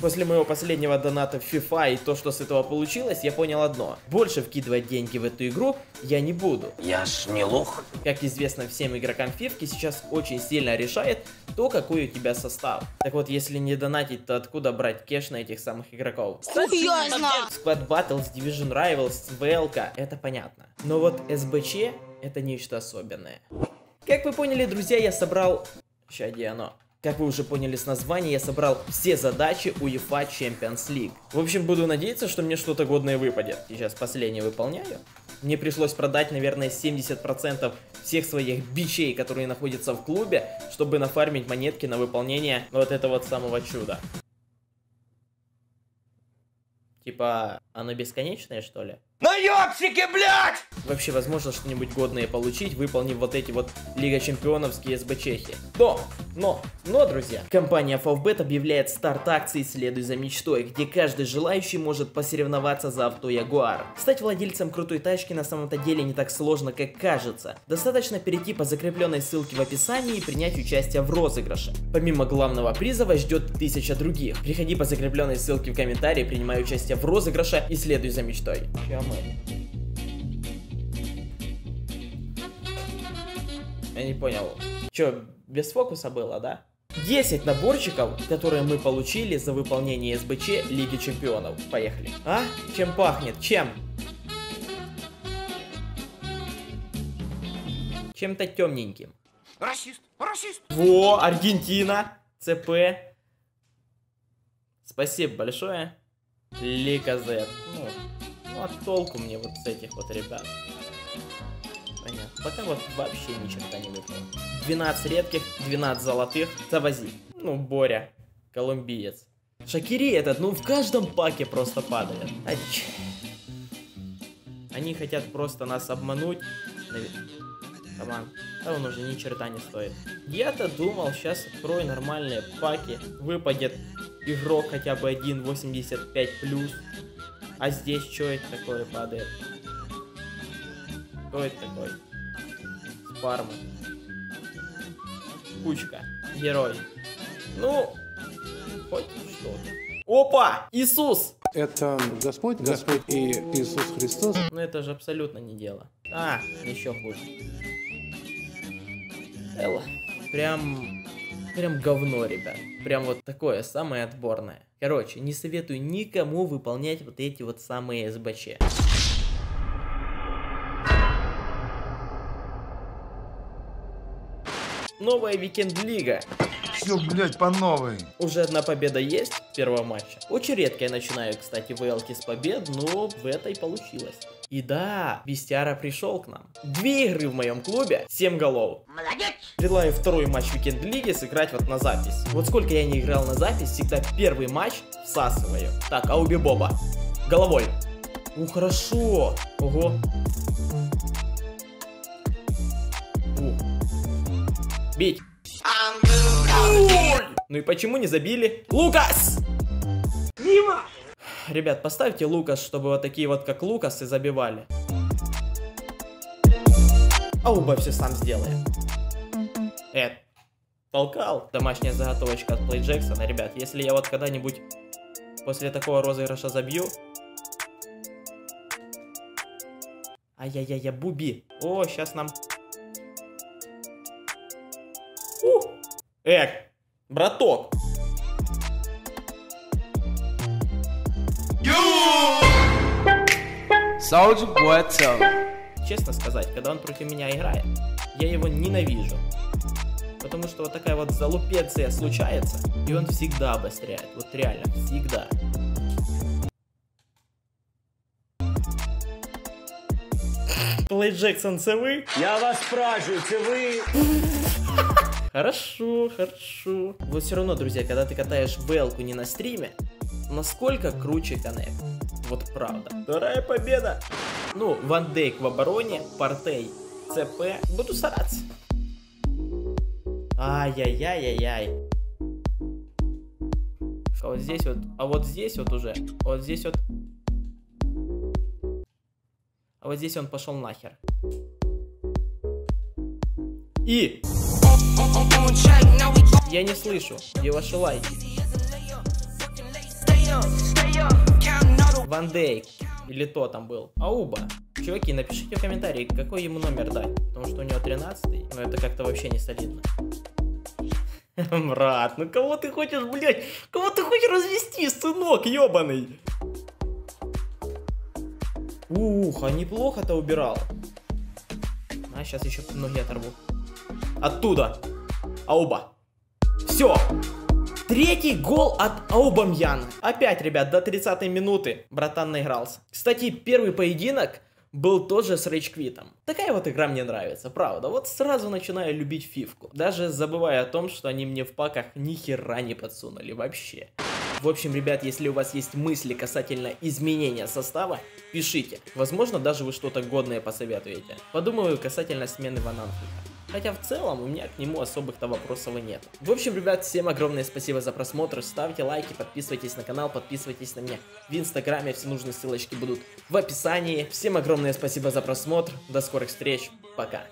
После моего последнего доната в FIFA и то, что с этого получилось, я понял одно. Больше вкидывать деньги в эту игру я не буду. Я ж не лох. Как известно всем игрокам фивки, сейчас очень сильно решает то, какой у тебя состав. Так вот, если не донатить, то откуда брать кеш на этих самых игроков? Серьезно? Squad Battles, Division Rivals, VLK, это понятно. Но вот СБЧ это нечто особенное. Как вы поняли, друзья, я собрал... Ща, где оно? Как вы уже поняли с названия, я собрал все задачи UEFA Champions League. В общем, буду надеяться, что мне что-то годное выпадет. Сейчас последнее выполняю. Мне пришлось продать, наверное, 70% всех своих бичей, которые находятся в клубе, чтобы нафармить монетки на выполнение вот этого вот самого чуда. Типа, оно бесконечное, что ли? Наебщики, блядь! Вообще, возможно что-нибудь годное получить, выполнив вот эти вот Лига Чемпионовские СБЧхи. Но, но, но, друзья, компания FovBet объявляет старт акции «Следуй за мечтой», где каждый желающий может посоревноваться за авто Ягуар. Стать владельцем крутой тачки на самом-то деле не так сложно, как кажется. Достаточно перейти по закрепленной ссылке в описании и принять участие в розыгрыше. Помимо главного приза вас ждет тысяча других. Приходи по закрепленной ссылке в комментарии, принимай участие в розыгрыше и следуй за мечтой. Мы. Я не понял. Чё, без фокуса было, да? 10 наборчиков, которые мы получили за выполнение СБЧ Лиги Чемпионов. Поехали. А? Чем пахнет? Чем? Чем-то темненьким. Расист, расист. Во, Аргентина. ЦП. Спасибо большое. Лика Z. Ну, ну, а толку мне вот с этих вот ребят. Понятно. Пока вот вообще ни черта не выпало. 12 редких, 12 золотых. Завози. Ну, Боря. Колумбиец. Шакири этот, ну в каждом паке просто падает. А. Они хотят просто нас обмануть. Команд. А он уже ни черта не стоит. Я-то думал, сейчас открою нормальные паки. Выпадет игрок хотя бы 1.85 плюс. А здесь что это такое падает? Кто это такой? Спарма. Кучка. Герой. Ну, хоть что-то. Опа! Иисус! Это Господь, Господь и Иисус Христос. Ну это же абсолютно не дело. А, еще хуже. Элла. Прям... Прям говно, ребят. Прям вот такое, самое отборное. Короче, не советую никому выполнять вот эти вот самые СБЧ. Новая Викенд-лига. Все, блядь, по новой. Уже одна победа есть в первом матче. Очень редко я начинаю, кстати, ВЛК с побед, но в этой получилось. И да, Бестиара пришел к нам. Две игры в моем клубе, 7 голов. Молодец. Предлагаю второй матч Weekend Лиги сыграть вот на запись. Вот сколько я не играл на запись, всегда первый матч всасываю. Так, Ауби Боба. Головой. Ну хорошо. Ого. Бить. Ну и почему не забили? Лукас! Мимо. Ребят, поставьте Лукас, чтобы вот такие вот как Лукас и забивали. А Уба все сам сделает. Эд. Толкал. Домашняя заготовочка от Плей Джексона. Ребят, если я вот когда-нибудь после такого розыгрыша забью... Ай-яй-яй, Буби. О, сейчас нам... Эк, браток. Soldier Boy. Честно сказать, когда он против меня играет, я его ненавижу. Потому что вот такая вот залупеция случается, и он всегда обостряет. Вот реально, всегда. Плей Джексон, це ви? Я вас спрашиваю, це ви? Хорошо, хорошо. Вот все равно, друзья, когда ты катаешь велку не на стриме, насколько круче коннект. Вот правда. Вторая победа. Ну, Ван Дейк в обороне, Партей, ЦП. Буду стараться. Ай-яй-яй-яй-яй. А вот здесь вот, а вот здесь вот уже, вот здесь вот. А вот здесь он пошел нахер. И... Я не слышу, где ваши лайки? Ван Дейк. Или то там был. Ауба. Чуваки, напишите в комментарии, какой ему номер дать. Потому что у него 13 но это как-то вообще не солидно. Брат, ну кого ты хочешь, блядь? Кого ты хочешь развести, сынок ебаный? Ух, а неплохо-то убирал. А, сейчас еще ноги оторву. Оттуда. Ауба. Все. Третий гол от Аубамьян. Опять, ребят, до 30 минуты братан наигрался. Кстати, первый поединок был тоже с рейчквитом. Такая вот игра мне нравится, правда. Вот сразу начинаю любить фифку. Даже забывая о том, что они мне в паках ни хера не подсунули вообще. В общем, ребят, если у вас есть мысли касательно изменения состава, пишите. Возможно, даже вы что-то годное посоветуете. Подумаю касательно смены Ван Анфлика. Хотя в целом у меня к нему особых-то вопросов и нет. В общем, ребят, всем огромное спасибо за просмотр. Ставьте лайки, подписывайтесь на канал, подписывайтесь на меня в инстаграме. Все нужные ссылочки будут в описании. Всем огромное спасибо за просмотр. До скорых встреч. Пока.